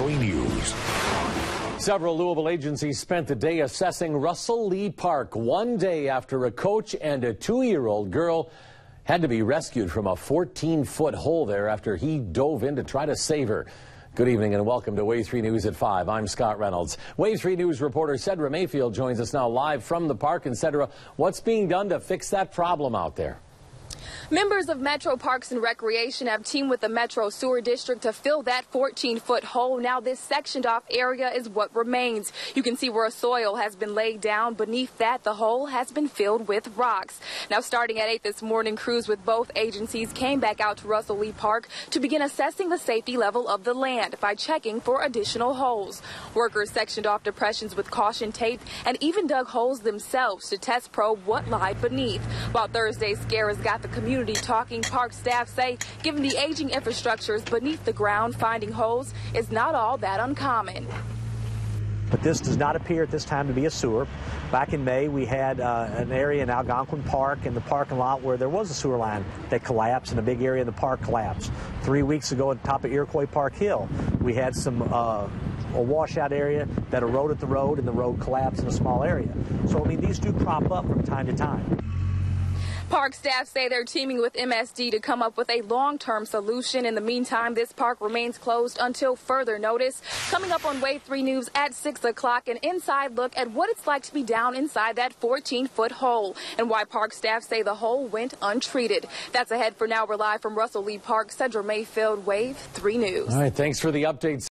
3 News. Several Louisville agencies spent the day assessing Russell Lee Park one day after a coach and a two-year-old girl had to be rescued from a 14-foot hole there after he dove in to try to save her. Good evening and welcome to Wave 3 News at 5. I'm Scott Reynolds. Wave 3 News reporter Cedra Mayfield joins us now live from the park. And Cedra, what's being done to fix that problem out there? Members of Metro Parks and Recreation have teamed with the Metro Sewer District to fill that 14-foot hole. Now this sectioned off area is what remains. You can see where a soil has been laid down. Beneath that, the hole has been filled with rocks. Now starting at 8 this morning, crews with both agencies came back out to Russell Lee Park to begin assessing the safety level of the land by checking for additional holes. Workers sectioned off depressions with caution tape and even dug holes themselves to test probe what lied beneath. While Thursday's scare has got the community community talking. Park staff say, given the aging infrastructures beneath the ground, finding holes is not all that uncommon. But this does not appear at this time to be a sewer. Back in May, we had uh, an area in Algonquin Park in the parking lot where there was a sewer line that collapsed and a big area in the park collapsed. Three weeks ago at the top of Iroquois Park Hill, we had some uh, a washout area that eroded the road and the road collapsed in a small area. So, I mean, these do crop up from time to time. Park staff say they're teaming with MSD to come up with a long-term solution. In the meantime, this park remains closed until further notice. Coming up on Wave 3 News at 6 o'clock, an inside look at what it's like to be down inside that 14-foot hole and why park staff say the hole went untreated. That's ahead for now. We're live from Russell Lee Park. Cedra Mayfield, Wave 3 News. All right, thanks for the updates.